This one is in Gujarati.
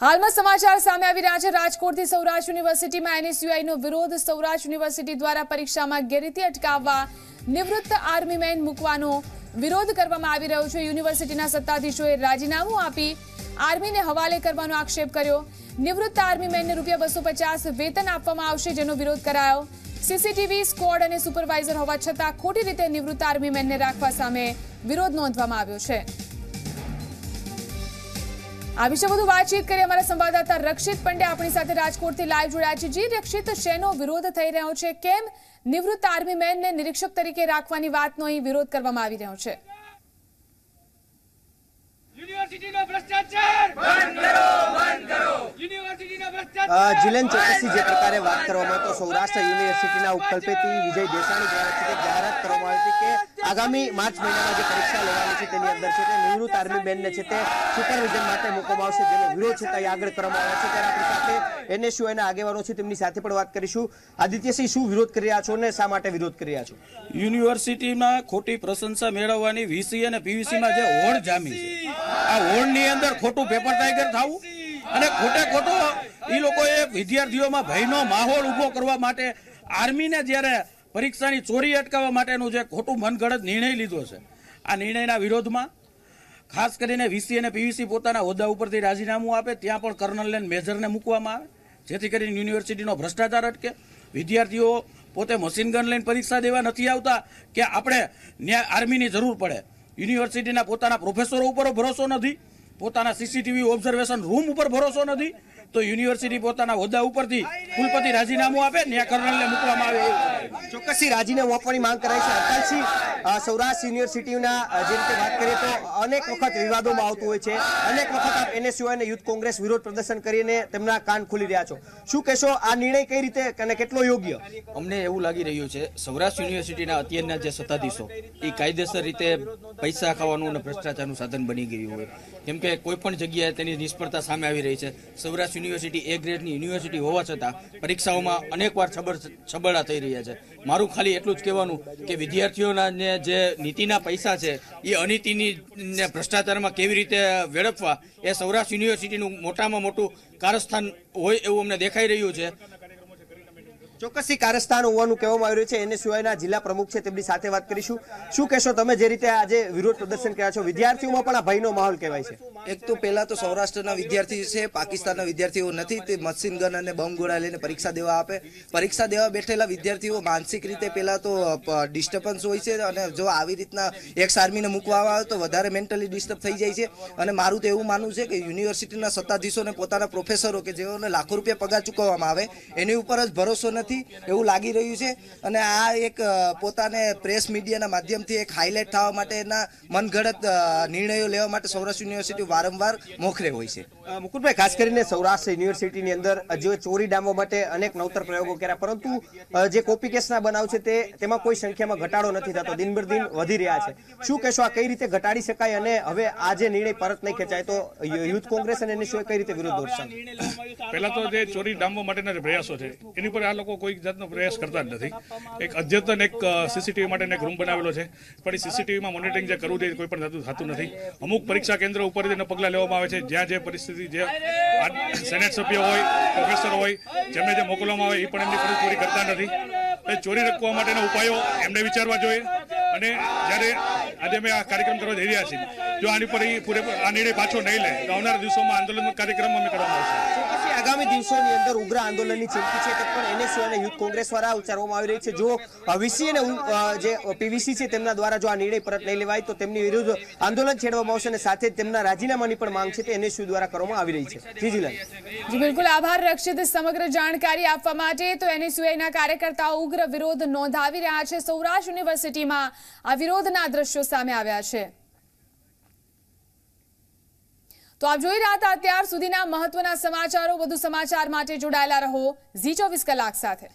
હાલમાં સમાચાર સામે આવી રહ્યા છે. રાજકોટથી સૌરાષ્ટ્ર યુનિવર્સિટીમાં એનએસયુઆઈનો વિરોધ સૌરાષ્ટ્ર યુનિવર્સિટી દ્વારા પરીક્ષામાં ગેરરીતિ અટકાવવા નિવૃત્ત આર્મી મેન મૂકવાનો વિરોધ કરવામાં આવી રહ્યો છે. યુનિવર્સિટીના સત્તાધીશોએ રાજીનામું આપી આર્મીને હવાલે કરવાનો આક્ષેપ કર્યો. નિવૃત્ત આર્મી મેનને રૂપિયા બસો પચાસ વેતન આપવામાં આવશે જેનો વિરોધ કરાયો. સીસીટીવી સ્કોડ અને સુપરવાઇઝર હોવા છતાં ખોટી રીતે નિવૃત્ત આર્મી મેનને રાખવા સામે વિરોધ નોંધવામાં આવ્યો છે. આ વિશે વધુ વાતચીત કરી અમારા સંવાદદાતા રક્ષિત પંડ્યા આપણી સાથે રાજકોટથી લાઈવ જોડાયા છે. જી રક્ષિત શેનો વિરોધ થઈ રહ્યો છે? કેમ નિવૃત્ત આર્મી મેનને નિરીક્ષક તરીકે રાખવાની વાતનો અહીં વિરોધ કરવામાં આવી રહ્યો છે? યુનિવર્સિટીનો ભ્રષ્ટાચાર! બંધ કરો બંધ કરો! યુનિવર્સિટીનો ભ્રષ્ટાચાર! જીલન ચોકસી જે પ્રકારે વાત કરવામાં તો સૌરાષ્ટ્ર યુનિવર્સિટીના ઉપકલ્પેથી વિજય દેસાણી દ્વારા જાહેરાત કરવામાં આવી હતી કે આગામી માર્ચ મહિનામાં જે પરીક્ષા લેવાની છે તેની અંદર છે તે નિવૃત્ત આર્મી બેનને છે તે સુપરવિઝન માટે મૂકવામાં આવશે. જેનો વિરોધ છે તે આગળ કરવામાં આવ્યો છે. ત્યારે આપણી સાથે એનએસયુઆઈના આગેવાનો છે તેમની સાથે પણ વાત કરીશું. આદિત્યસિંહ, શું વિરોધ કરી રહ્યા છો અને શા માટે વિરોધ કરી રહ્યા છો? યુનિવર્સિટીમાં ખોટી પ્રશંસા મેળવવાની વીસી અને પીવીસીમાં જે હોડ જામી છે. આ હોડની અંદર ખોટું પેપર ટાઈગર થવું. અને ખોટે ખોટો એ લોકોએ વિદ્યાર્થીઓમાં ભયનો માહોલ ઊભો કરવા માટે આર્મીને જ્યારે પરીક્ષાની ચોરી અટકાવવા માટેનું જે ખોટું મનગઢત નિર્ણય લીધો છે, આ નિર્ણયના વિરોધમાં ખાસ કરીને વીસી અને પીવીસી પોતાના હોદ્દા ઉપરથી રાજીનામું આપે, ત્યાં પણ કર્નલ લેન મેજરને મૂકવામાં આવે. જેથી કરીને યુનિવર્સિટીનો ભ્રષ્ટાચાર અટકે. વિદ્યાર્થીઓ પોતે મશીન ગન લઈને પરીક્ષા દેવા નથી આવતા કે આપણે ન્યા આર્મીની જરૂર પડે. યુનિવર્સિટીના પોતાના પ્રોફેસરો ઉપર ભરોસો નથી, પોતાના સીસીટીવી ઓબ્ઝર્વેશન રૂમ ઉપર ભરોસો નથી, તો યુનિવર્સિટી પોતાના હોદ્દા ઉપરથી કુલપતિ રાજીનામું આપે ત્યાં કર્નલને મૂકવામાં આવે ચોક્કસથી રાજીને આપવાની માંગ કરાય છે. અટલસિંહ સૌરાષ્ટ્ર યુનિવર્સિટીના જે રીતે વાત કરીએ તો અનેક વખત વિવાદોમાં આવતું હોય છે. અનેક વખત આપ એનએસયુઆઈ અને યુથ કોંગ્રેસ વિરોધ પ્રદર્શન કરીને તેમના કાન ખોલી રહ્યા છો. શું કહેશો, આ નિર્ણય કઈ રીતે અને કેટલો યોગ્ય? અમને એવું લાગી રહ્યું છે, સૌરાષ્ટ્ર યુનિવર્સિટીના અત્યારના જે સત્તાધીશો, એ કાયદેસર રીતે પૈસા ખાવાનું અને ભ્રષ્ટાચારનું સાધન બની ગયું હોય. કેમ કે કોઈ પણ જગ્યાએ તેની નિષ્ફળતા સામે આવી રહી છે. સૌરાષ્ટ્ર યુનિવર્સિટી એ ગ્રેડની યુનિવર્સિટી હોવા છતાં પરીક્ષાઓમાં અનેકવાર છબડ છબડા થઈ રહ્યા છે. મારું ખાલી એટલું જ કહેવાનું કે વિદ્યાર્થીઓના જે નીતિના પૈસા છે, એ અનિતિની ભ્રષ્ટાચારમાં કેવી રીતે વેડફવા, એ સૌરાષ્ટ્ર યુનિવર્સિટીનું મોટામાં મોટું કારસ્થાન હોય એવું અમને દેખાઈ રહ્યું છે. ચોક્કસથી કારસ્થાન હોવાનું કહેવામાં આવી રહ્યું છે. સિવાયના જિલ્લા પ્રમુખ છે, તેમની સાથે વાત કરીશું. શું કહેશો તમે જે રીતે આજે વિરોધ પ્રદર્શન કર્યા છો? વિદ્યાર્થીઓમાં પણ આ ભયનો માહોલ કહેવાય છે. એક તો પહેલા તો સૌરાષ્ટ્રના વિદ્યાર્થી છે, પાકિસ્તાનના વિદ્યાર્થીઓ નથી. તે મશીન અને બોમ્બ ગોળા લઈને પરીક્ષા દેવા આપે. પરીક્ષા દેવા બેઠેલા વિદ્યાર્થીઓ માનસિક રીતે પહેલા તો ડિસ્ટર્બન્સ હોય છે અને જો આવી રીતના એક્સ આર્મીને મૂકવામાં આવે તો વધારે મેન્ટલી ડિસ્ટર્બ થઈ જાય છે. અને મારું તો એવું માનવું છે કે યુનિવર્સિટીના સત્તાધીશોને પોતાના પ્રોફેસરો કે જેઓને લાખો રૂપિયા પગાર ચૂકવવામાં આવે, એની ઉપર જ ભરોસો નથી. એવું લાગી રહ્યું છે. અને આ એક પોતાને પ્રેસ મીડિયાના માધ્યમથી એક હાઇલાઇટ થવા માટેના મનગઢત નિર્ણયો લેવા માટે સૌરાષ્ટ્ર યુનિવર્સિટી વારંવાર મોખરે હોય છે. મુકુટભાઈ ખાસ કરીને સૌરાષ્ટ્ર યુનિવર્સિટીની અંદર જે ચોરી ડામવા માટે અનેક નવતર પ્રયોગો કર્યા પરંતુ જે કોપી કેસના બનાવ છે તે તેમાં કોઈ સંખ્યામાં ઘટાડો નથી થતો. દિન બર દિન વધી રહ્યા છે. શું કહેશો આ કઈ રીતે ઘટાડી શકાય અને હવે આ જે નિર્ણય પરત નહીં ખેંચાય તો યુથ કોંગ્રેસ અને એની કઈ રીતે વિરોધ દોરશે પહેલા તો જે ચોરી ડામવા માટેના પ્રયાસો છે એની પર આ લોકો કોઈ જાતનો પ્રયાસ કરતા જ નથી. એક અદ્યતન એક સીસીટીવી માટેનો એક રૂમ બનાવેલો છે. પણ એ સીસીટીવીમાં મોનિટરિંગ જે કરવું જોઈએ કોઈ પણ થતું થતું નથી. અમુક પરીક્ષા કેન્દ્ર ઉપર તેના પગલાં લેવામાં આવે છે. જ્યાં જે પરિસ્થિતિ જે સેનેટ સભ્ય હોય પ્રોફેસર હોય જેમને જે મોકલવામાં આવે એ પણ એમની ફરજ પૂરી કરતા નથી. એ ચોરી રખવા માટેના ઉપાયો એમને વિચારવા જોઈએ. અને જ્યારે આજે અમે આ કાર્યક્રમ કરવા જઈ રહ્યા છીએ જો આની પર પૂરેપૂરો આ નિર્ણય પાછો નહીં લે તો આવનારા દિવસોમાં આંદોલન કાર્યક્રમ અમે કરવામાં આવશે. આગામી દિવસોની અંદર ઉગ્ર આંદોલનની ચીમકી છે, પણ એનએસયુ અને યુથ કોંગ્રેસ દ્વારા ઉચ્ચારવામાં આવી રહી છે. જો વીસી અને જે પીવીસી છે, તેમના દ્વારા જો આ નિર્ણય પરત નહીં લેવાય, તો તેમની વિરુદ્ધ આંદોલન છેડવામાં આવશે અને સાથે તેમના રાજીનામાની પણ માંગ છે, તે એનએસયુ દ્વારા કરવામાં આવી રહી છે. જી જી, બિલકુલ. આભાર, રક્ષિત સમગ્ર જાણકારી આપવા માટે. તો એનએસયુઆઈના કાર્યકર્તાઓ ઉગ્ર વિરોધ નોંધાવી રહ્યા છે. સૌરાષ્ટ્ર યુનિવર્સિટીમાં આ વિરોધના દ્રશ્યો સામે આવ્યા છે. તો આપ જોઈ રહ્યા હતા અત્યાર સુધીના મહત્વના સમાચારો. વધુ સમાચાર માટે જોડાયેલા રહો ઝી ચોવીસ કલાક સાથે.